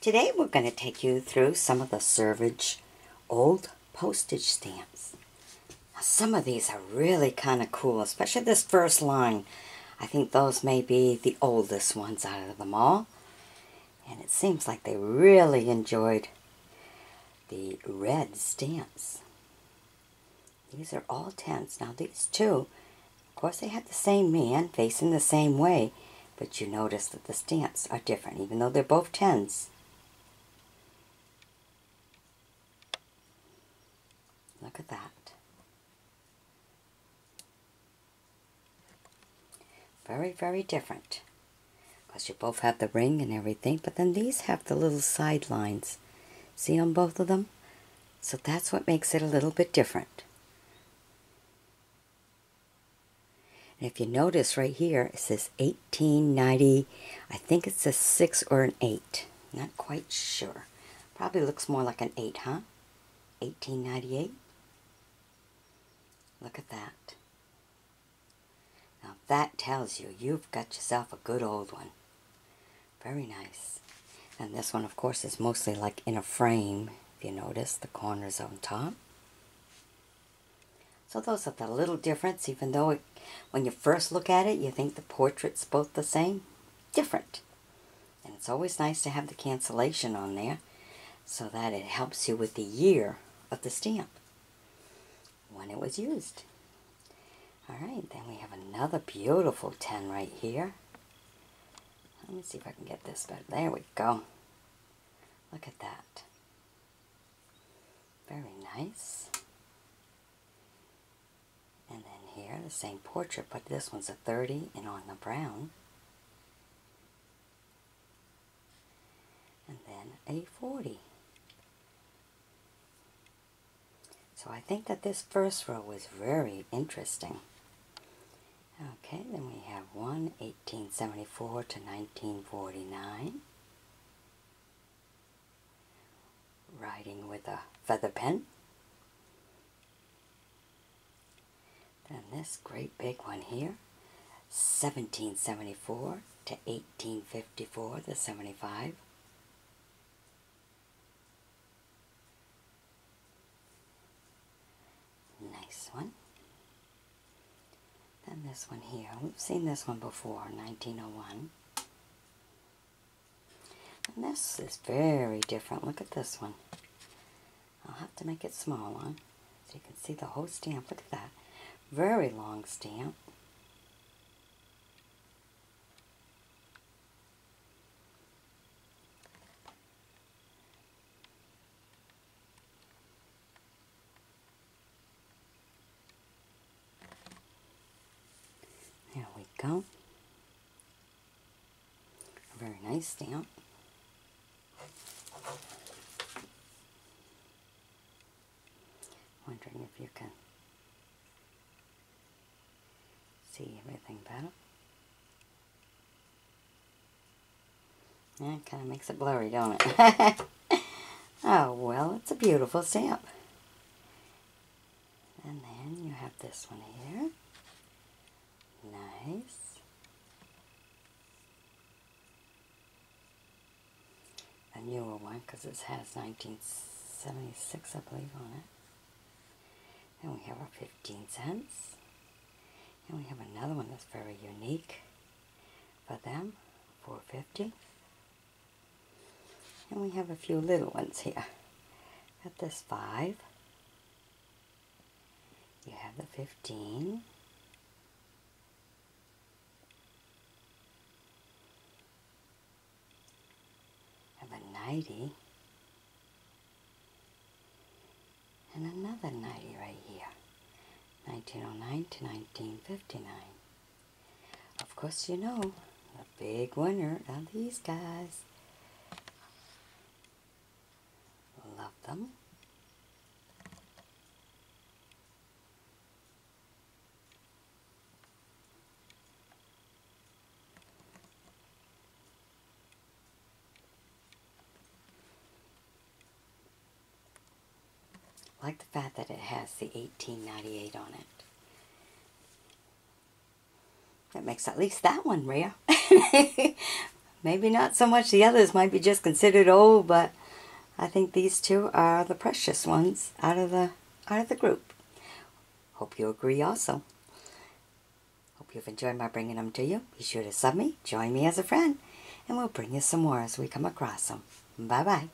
Today we're going to take you through some of the Servage old postage stamps. Now, some of these are really kind of cool, especially this first line. I think those may be the oldest ones out of them all. And it seems like they really enjoyed the red stamps. These are all tens. Now these two, of course they have the same man facing the same way, but you notice that the stamps are different, even though they're both tens. Look at that. Very, very different. Because you both have the ring and everything, but then these have the little side lines. See on both of them? So that's what makes it a little bit different. And if you notice right here, it says 1890. I think it's a 6 or an 8. Not quite sure. Probably looks more like an 8, huh? 1898. Look at that. Now that tells you you've got yourself a good old one. Very nice. And this one, of course, is mostly like in a frame, if you notice, the corners on top. So those are the little difference, even though it, when you first look at it, you think the portrait's both the same. Different. And it's always nice to have the cancellation on there so that it helps you with the year of the stamp when it was used. Alright, then we have another beautiful 10 right here. Let me see if I can get this better. There we go. Look at that. Very nice. And then here, the same portrait, but this one's a 30 and on the brown. And then a 40. I think that this first row was very interesting. Okay, then we have one 1874 to 1949. Writing with a feather pen. Then this great big one here, 1774 to 1854, the 75. One. Then this one here. We've seen this one before, 1901. And this is very different. Look at this one. I'll have to make it small one so you can see the whole stamp. Look at that. Very long stamp. There we go. A very nice stamp. Wondering if you can see everything better. Yeah, it kind of makes it blurry, don't it? oh, well, it's a beautiful stamp. And then you have this one here. Nice. A newer one because it has 1976, I believe, on it. Then we have our 15 cents. And we have another one that's very unique for them, 450. And we have a few little ones here. Got this 5. You have the 15. Have a 90. And another 90 right here. 1909 to 1959. Of course, you know, the big winner of these guys. Love them. I like the fact that it has the 1898 on it. That makes at least that one rare. maybe not so much the others might be just considered old, but I think these two are the precious ones out of the out of the group. Hope you agree also. Hope you've enjoyed my bringing them to you. Be sure to sub me, join me as a friend, and we'll bring you some more as we come across them. Bye-bye.